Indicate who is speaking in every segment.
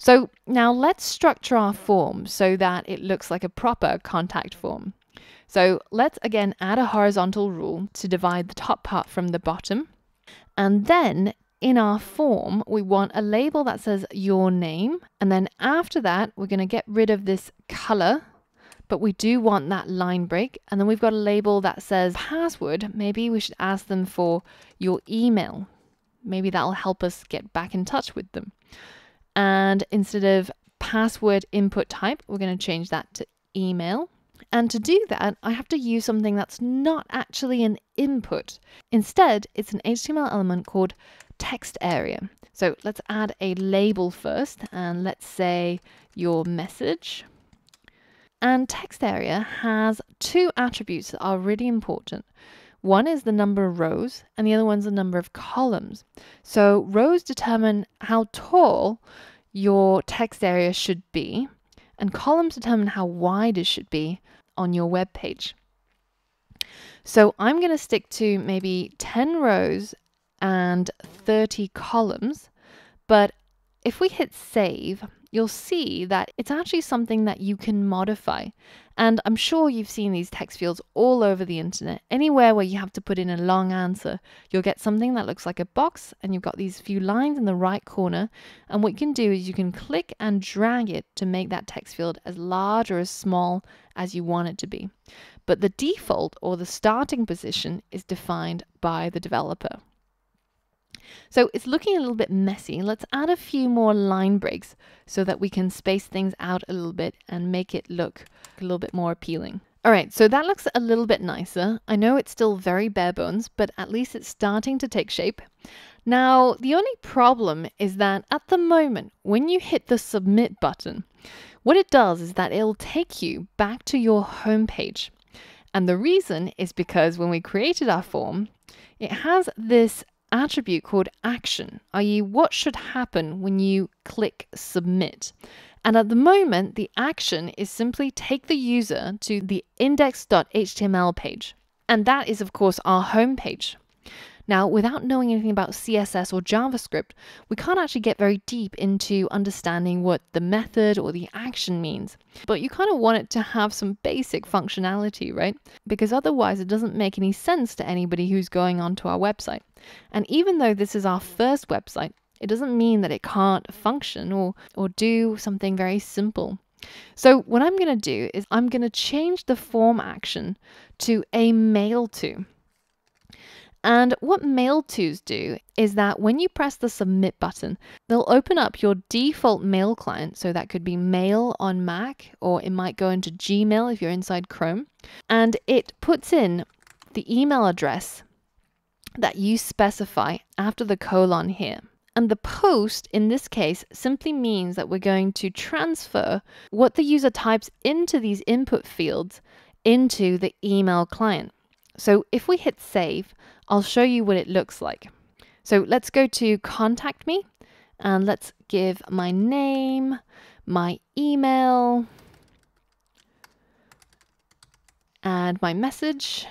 Speaker 1: So now let's structure our form so that it looks like a proper contact form. So let's again add a horizontal rule to divide the top part from the bottom. And then in our form, we want a label that says your name. And then after that, we're going to get rid of this color, but we do want that line break. And then we've got a label that says password. Maybe we should ask them for your email. Maybe that'll help us get back in touch with them. And instead of password input type, we're going to change that to email. And to do that, I have to use something that's not actually an input. Instead, it's an HTML element called text area. So let's add a label first and let's say your message. And text area has two attributes that are really important. One is the number of rows and the other one's the number of columns. So rows determine how tall your text area should be and columns determine how wide it should be on your web page. So I'm going to stick to maybe 10 rows and 30 columns, but if we hit save, you'll see that it's actually something that you can modify. And I'm sure you've seen these text fields all over the internet. Anywhere where you have to put in a long answer, you'll get something that looks like a box and you've got these few lines in the right corner. And what you can do is you can click and drag it to make that text field as large or as small as you want it to be. But the default or the starting position is defined by the developer. So it's looking a little bit messy. Let's add a few more line breaks so that we can space things out a little bit and make it look a little bit more appealing. All right, so that looks a little bit nicer. I know it's still very bare bones, but at least it's starting to take shape. Now, the only problem is that at the moment, when you hit the submit button, what it does is that it'll take you back to your home page. And the reason is because when we created our form, it has this attribute called action, i.e., what should happen when you click submit. And at the moment, the action is simply take the user to the index.html page. And that is, of course, our home page. Now, without knowing anything about CSS or JavaScript, we can't actually get very deep into understanding what the method or the action means. But you kind of want it to have some basic functionality, right? Because otherwise, it doesn't make any sense to anybody who's going onto our website. And even though this is our first website, it doesn't mean that it can't function or, or do something very simple. So what I'm going to do is I'm going to change the form action to a mail to. And what mail tos do is that when you press the submit button, they'll open up your default mail client. So that could be mail on Mac, or it might go into Gmail if you're inside Chrome. And it puts in the email address that you specify after the colon here. And the post in this case simply means that we're going to transfer what the user types into these input fields into the email client. So if we hit save, I'll show you what it looks like. So let's go to contact me and let's give my name, my email, and my message.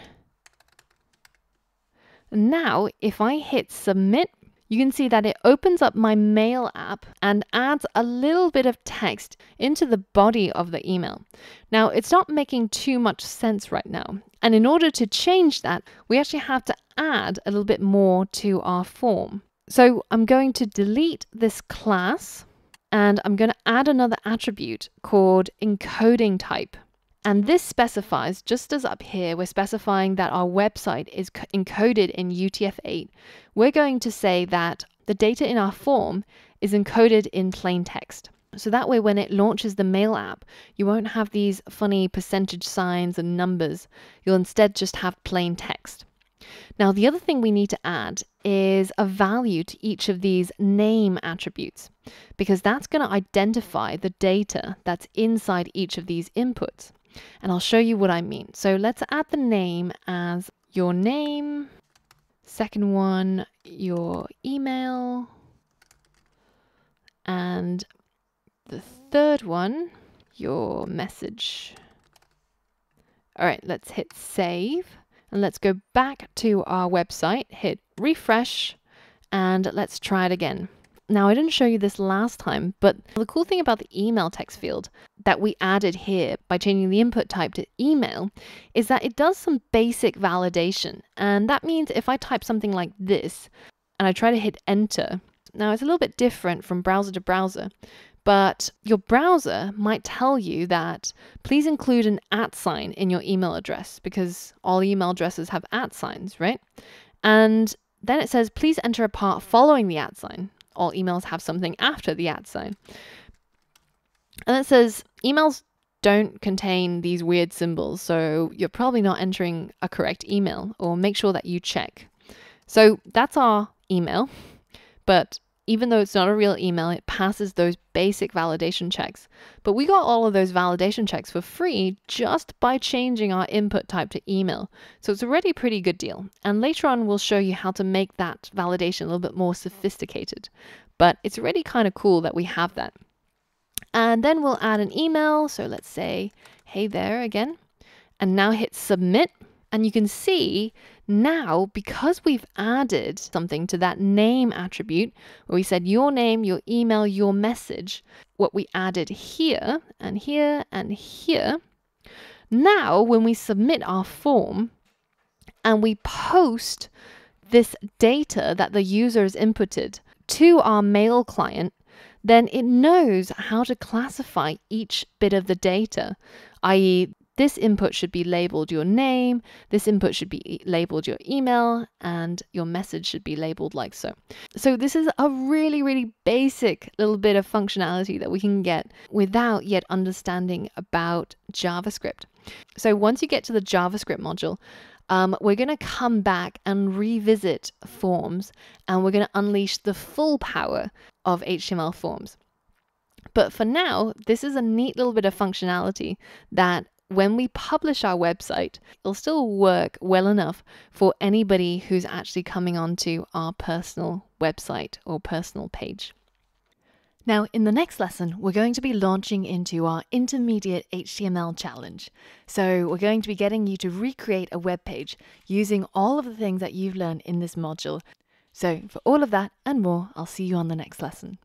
Speaker 1: Now, if I hit submit, you can see that it opens up my mail app and adds a little bit of text into the body of the email. Now, it's not making too much sense right now. And in order to change that, we actually have to add a little bit more to our form. So I'm going to delete this class and I'm going to add another attribute called encoding type. And this specifies, just as up here, we're specifying that our website is encoded in UTF-8. We're going to say that the data in our form is encoded in plain text. So that way, when it launches the mail app, you won't have these funny percentage signs and numbers. You'll instead just have plain text. Now, the other thing we need to add is a value to each of these name attributes, because that's going to identify the data that's inside each of these inputs. And I'll show you what I mean. So let's add the name as your name. Second one, your email. And the third one, your message. All right, let's hit save. And let's go back to our website, hit refresh, and let's try it again. Now, I didn't show you this last time, but the cool thing about the email text field that we added here by changing the input type to email is that it does some basic validation. And that means if I type something like this and I try to hit enter, now it's a little bit different from browser to browser, but your browser might tell you that please include an at sign in your email address because all email addresses have at signs, right? And then it says please enter a part following the at sign. All emails have something after the at sign. And it says emails don't contain these weird symbols, so you're probably not entering a correct email, or make sure that you check. So that's our email, but even though it's not a real email, it passes those basic validation checks. But we got all of those validation checks for free just by changing our input type to email. So it's already a pretty good deal. And later on, we'll show you how to make that validation a little bit more sophisticated. But it's already kind of cool that we have that. And then we'll add an email. So let's say, hey there again. And now hit submit. And you can see now, because we've added something to that name attribute, where we said your name, your email, your message, what we added here and here and here, now when we submit our form and we post this data that the user has inputted to our mail client, then it knows how to classify each bit of the data, i.e., this input should be labeled your name, this input should be labeled your email, and your message should be labeled like so. So this is a really, really basic little bit of functionality that we can get without yet understanding about JavaScript. So once you get to the JavaScript module, um, we're going to come back and revisit forms and we're going to unleash the full power of HTML forms. But for now, this is a neat little bit of functionality that when we publish our website, it'll still work well enough for anybody who's actually coming onto our personal website or personal page. Now, in the next lesson, we're going to be launching into our intermediate HTML challenge. So, we're going to be getting you to recreate a web page using all of the things that you've learned in this module. So, for all of that and more, I'll see you on the next lesson.